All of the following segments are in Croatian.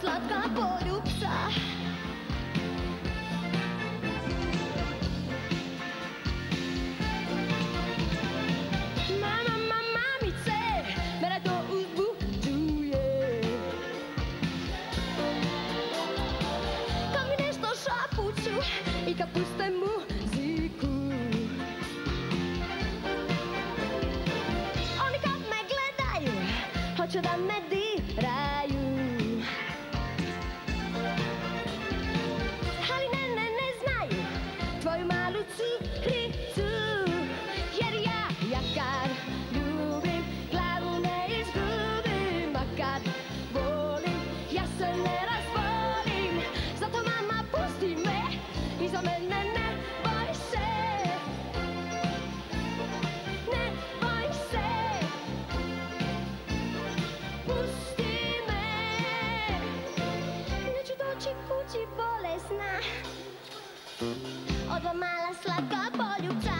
slatka poljubca. Mama, mama, mamice, mene to uzbuđuje. Kad mi nešto šapuću i kad se ne razvolim Zato mama pusti me i za mene ne boj se. Ne boj se. Pusti me. Neću doći kući bolesna. Od mala slatka poljubca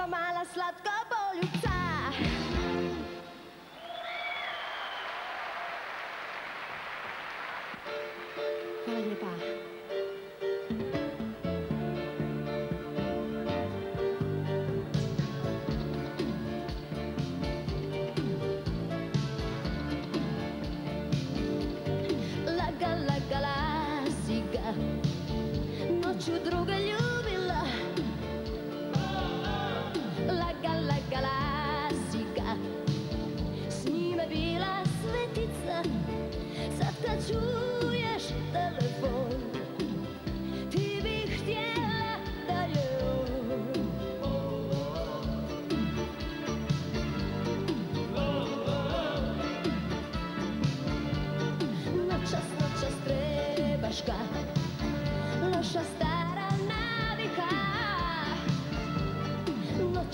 dva mala slatka poljubca Hvala lijepa. Noću druga ljubila Laga, lagala si ga S njime bila svetica Sad kad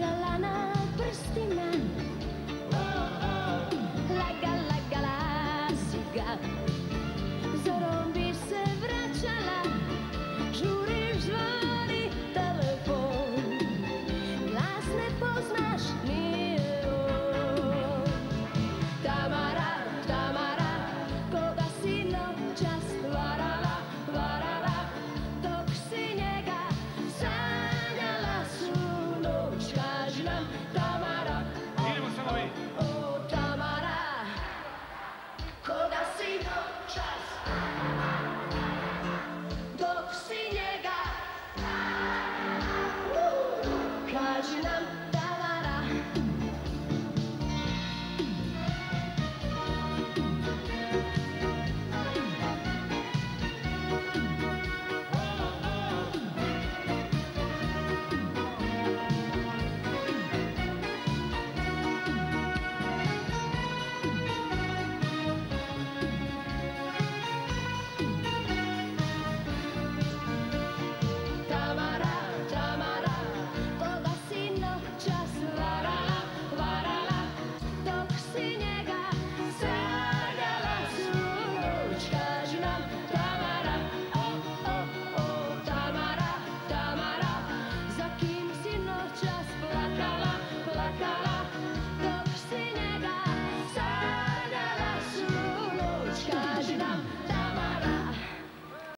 Jalana.